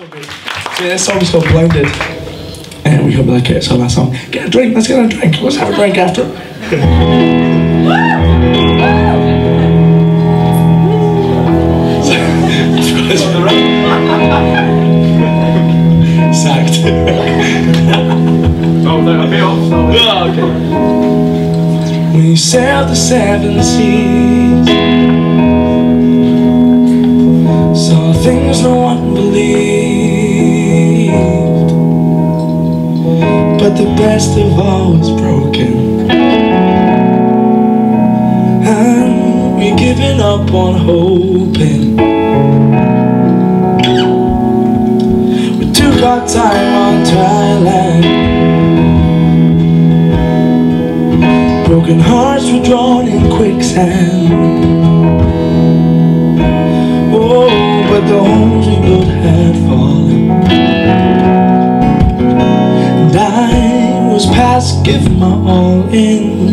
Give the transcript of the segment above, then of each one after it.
So good. So this song's called Blinded. And we hope that gets on that song. Get a drink, let's get a drink. Let's have a drink after. Sacked. Oh, okay. When you sail the seven seas, saw things no one but the best of all was broken, and we given up on hoping. We took our time on dry land. Broken hearts were drawn in quicksand Oh, but the homes we built had fallen past my all in.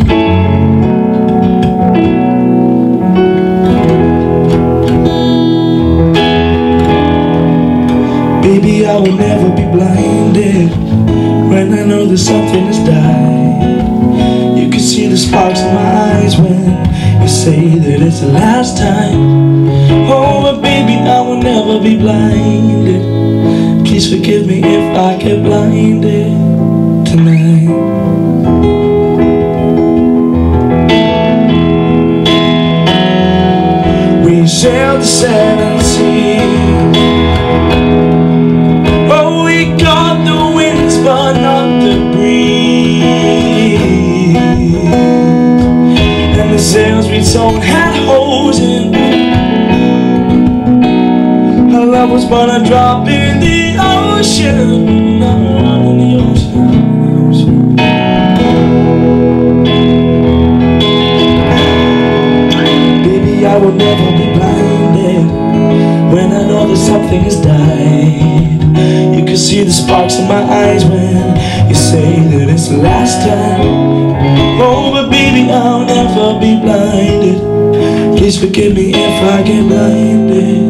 Baby, I will never be blinded When I know that something has died. You can see the sparks in my eyes when You say that it's the last time. Oh, but baby, I will never be blinded. Please forgive me if I get blinded tonight We sailed the seven seas Oh, we got the winds, but not the breeze. And the sails we sold had holes in. Our love was but a drop in the ocean. Has died. You can see the sparks in my eyes when you say that it's the last time. Oh, but baby, I'll never be blinded. Please forgive me if I get blinded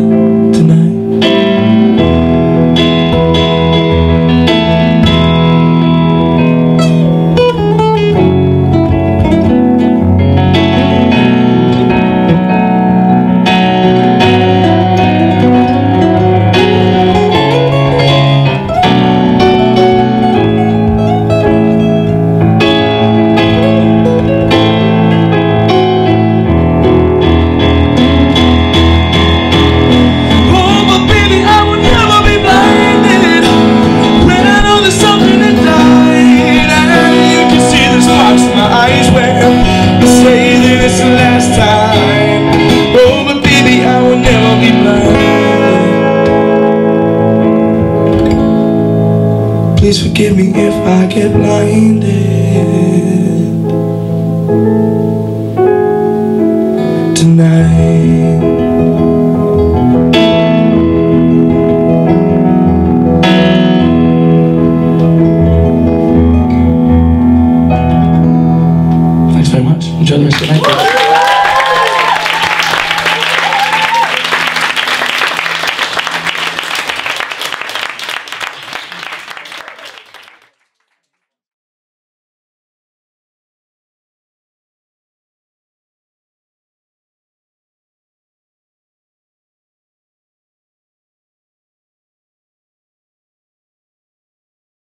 Please forgive me if I get blinded tonight. Thanks very much. Enjoy the rest of the night.